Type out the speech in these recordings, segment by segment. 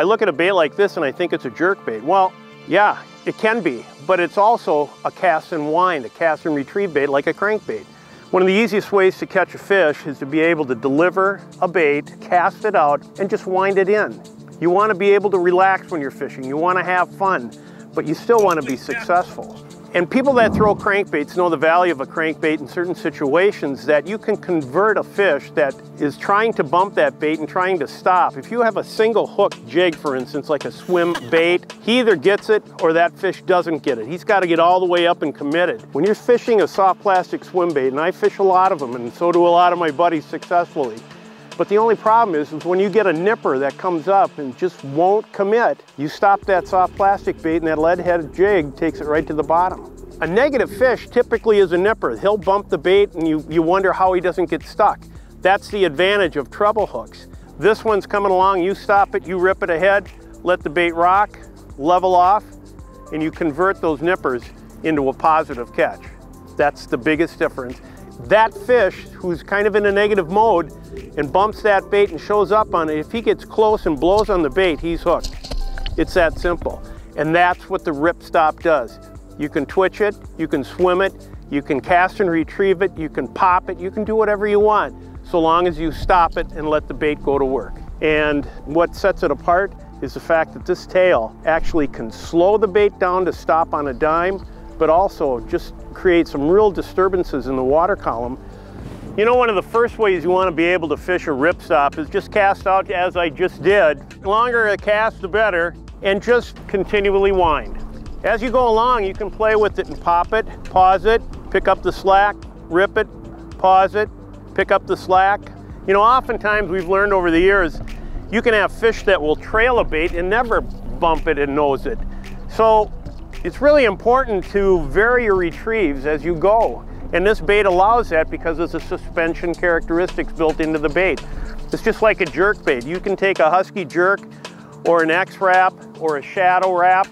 I look at a bait like this and I think it's a jerk bait. Well, yeah, it can be, but it's also a cast and wind, a cast and retrieve bait like a crankbait. One of the easiest ways to catch a fish is to be able to deliver a bait, cast it out, and just wind it in. You want to be able to relax when you're fishing. You want to have fun, but you still want to be successful. And people that throw crankbaits know the value of a crankbait in certain situations that you can convert a fish that is trying to bump that bait and trying to stop. If you have a single hook jig, for instance, like a swim bait, he either gets it or that fish doesn't get it. He's got to get all the way up and committed. When you're fishing a soft plastic swim bait, and I fish a lot of them, and so do a lot of my buddies successfully, but the only problem is, is when you get a nipper that comes up and just won't commit, you stop that soft plastic bait and that lead headed jig takes it right to the bottom. A negative fish typically is a nipper. He'll bump the bait and you, you wonder how he doesn't get stuck. That's the advantage of treble hooks. This one's coming along, you stop it, you rip it ahead, let the bait rock, level off, and you convert those nippers into a positive catch. That's the biggest difference that fish who's kind of in a negative mode and bumps that bait and shows up on it, if he gets close and blows on the bait, he's hooked. It's that simple. And that's what the rip stop does. You can twitch it, you can swim it, you can cast and retrieve it, you can pop it, you can do whatever you want, so long as you stop it and let the bait go to work. And what sets it apart is the fact that this tail actually can slow the bait down to stop on a dime, but also just create some real disturbances in the water column. You know, one of the first ways you want to be able to fish a ripstop is just cast out as I just did. The longer a cast, the better, and just continually wind. As you go along, you can play with it and pop it, pause it, pick up the slack, rip it, pause it, pick up the slack. You know, oftentimes we've learned over the years, you can have fish that will trail a bait and never bump it and nose it. So it's really important to vary your retrieves as you go. And this bait allows that because of the suspension characteristics built into the bait. It's just like a jerk bait. You can take a husky jerk or an X-Rap or a Shadow Rap.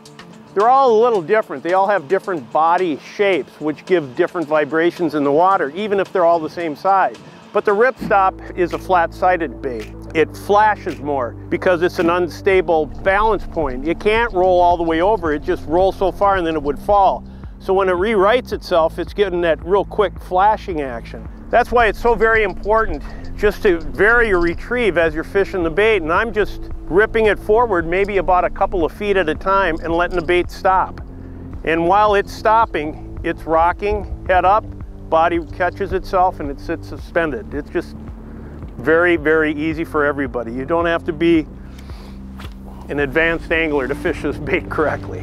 They're all a little different. They all have different body shapes which give different vibrations in the water, even if they're all the same size. But the ripstop is a flat-sided bait. It flashes more because it's an unstable balance point. It can't roll all the way over, it just rolls so far and then it would fall. So when it rewrites itself, it's getting that real quick flashing action. That's why it's so very important just to vary your retrieve as you're fishing the bait. And I'm just ripping it forward maybe about a couple of feet at a time and letting the bait stop. And while it's stopping, it's rocking, head up, body catches itself and it sits suspended. It's just very, very easy for everybody. You don't have to be an advanced angler to fish this bait correctly.